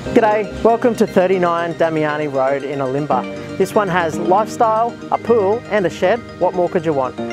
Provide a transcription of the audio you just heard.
G'day, welcome to 39 Damiani Road in Elimbah. This one has lifestyle, a pool and a shed. What more could you want?